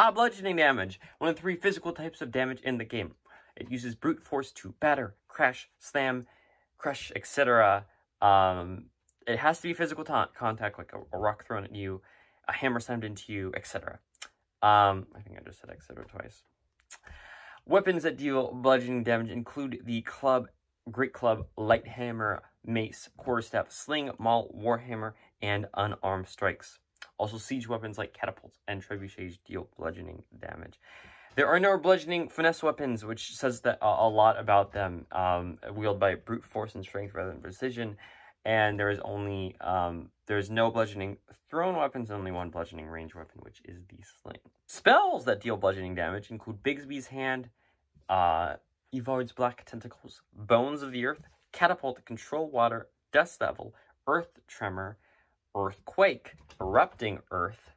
Ah, bludgeoning damage. One of three physical types of damage in the game. It uses brute force to batter, crash, slam, crush, etc. Um, it has to be physical contact, like a, a, rock thrown at you, a hammer slammed into you, etc. Um, I think I just said etc. twice. Weapons that deal bludgeoning damage include the club, great club, light hammer, mace, quarterstaff, sling, maul, warhammer, and unarmed strikes. Also, siege weapons like catapults and trebuchets deal bludgeoning damage. There are no bludgeoning finesse weapons, which says that a, lot about them, um, wielded by brute force and strength rather than precision. And there is only, um, there's no bludgeoning thrown weapons, only one bludgeoning range weapon, which is the sling. Spells that deal bludgeoning damage include Bigsby's Hand, uh, Evard's Black Tentacles, Bones of the Earth, Catapult, Control Water, Dust Devil, Earth Tremor, Earthquake, Erupting Earth,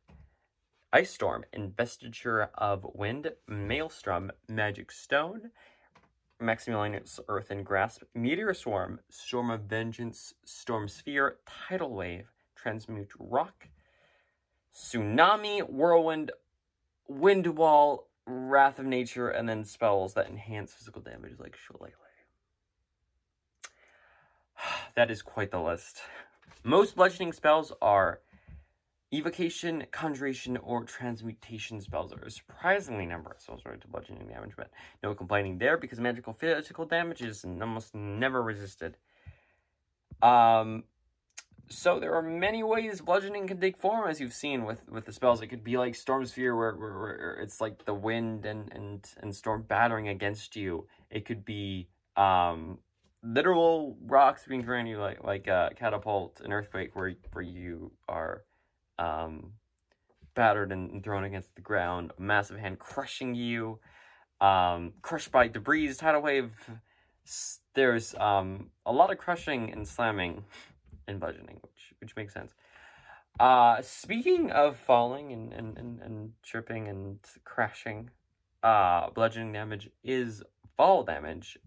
Ice Storm, Investiture of Wind, Maelstrom, Magic Stone, Maximilian's Earthen Grasp, Meteor Swarm, Storm of Vengeance, Storm Sphere, Tidal Wave, Transmute Rock, Tsunami, Whirlwind, Wind Wall, Wrath of Nature, and then spells that enhance physical damage like Shillelagh. that is quite the list. Most bludgeoning spells are Evocation, Conjuration, or Transmutation spells are a surprisingly number of spells related to bludgeoning damage, but no complaining there because magical physical damage is almost never resisted. Um, so there are many ways bludgeoning can take form, as you've seen with, with the spells. It could be like Storm Sphere, where, where, where it's like the wind and, and, and storm battering against you. It could be um, literal rocks being thrown at you, like like a uh, catapult, an earthquake, where where you are um, battered and thrown against the ground, a massive hand crushing you, um, crushed by debris, tidal wave. There's um, a lot of crushing and slamming and bludgeoning, which which makes sense. Uh, speaking of falling and, and, and, and tripping and crashing, uh, bludgeoning damage is fall damage.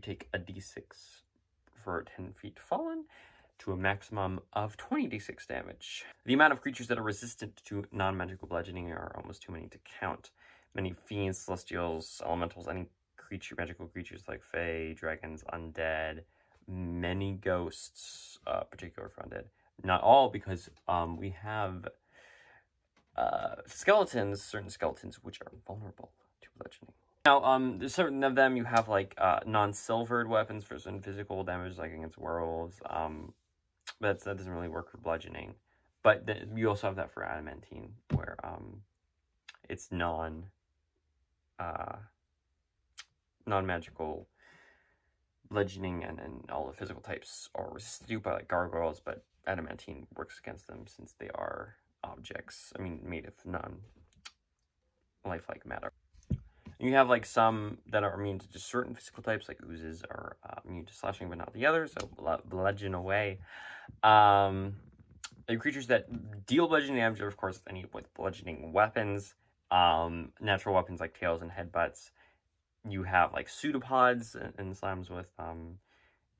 You take a d6 for 10 feet fallen, to a maximum of 20d6 damage. The amount of creatures that are resistant to non-magical bludgeoning are almost too many to count. Many fiends, celestials, elementals, any creature, magical creatures like fae, dragons, undead, many ghosts, uh, particular for undead. Not all, because um, we have uh, skeletons, certain skeletons, which are vulnerable to bludgeoning. Now, um, there's certain of them you have like uh, non-silvered weapons for some physical damage, like against werewolves. Um, but that doesn't really work for bludgeoning. But you also have that for adamantine, where um, it's non uh, non magical bludgeoning, and, and all the physical types are resisted by like gargoyles, but adamantine works against them since they are objects. I mean, made of non lifelike matter. You have like some that are immune to just certain physical types, like oozes are uh, immune to slashing, but not the others. So bludgeon away. Um, creatures that deal bludgeoning damage are, of course, any with bludgeoning weapons. Um, natural weapons like tails and headbutts. You have like pseudopods and, and slams with um,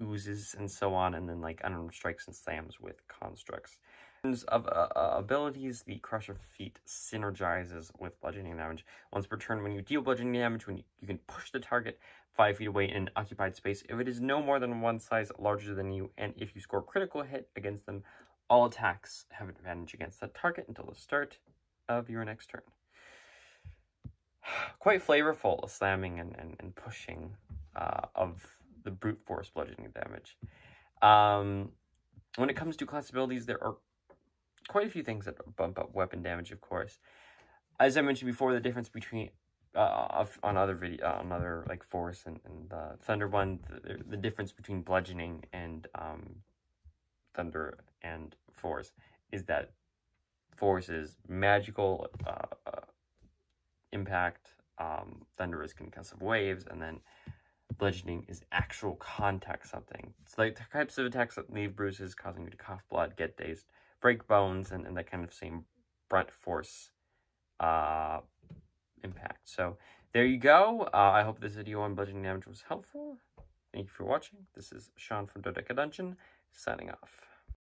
oozes and so on, and then like unarmed strikes and slams with constructs of uh, uh, abilities, the Crusher feat synergizes with bludgeoning damage. Once per turn, when you deal bludgeoning damage, when you, you can push the target 5 feet away in occupied space if it is no more than one size larger than you, and if you score critical hit against them, all attacks have advantage against that target until the start of your next turn. Quite flavorful slamming and, and, and pushing uh, of the brute force bludgeoning damage. Um, when it comes to class abilities, there are quite a few things that bump up weapon damage, of course. As I mentioned before, the difference between uh, on other video, uh, on other like force and, and the thunder one, the, the, difference between bludgeoning and um, thunder and force is that force is magical uh, uh, impact, um, thunder is concussive waves, and then bludgeoning is actual contact something. It's like the types of attacks that leave bruises, causing you to cough blood, get dazed, break bones and, and that kind of same brunt force uh, impact. So there you go. Uh, I hope this video on bludgeoning damage was helpful. Thank you for watching. This is Sean from Dodecadungeon, signing off.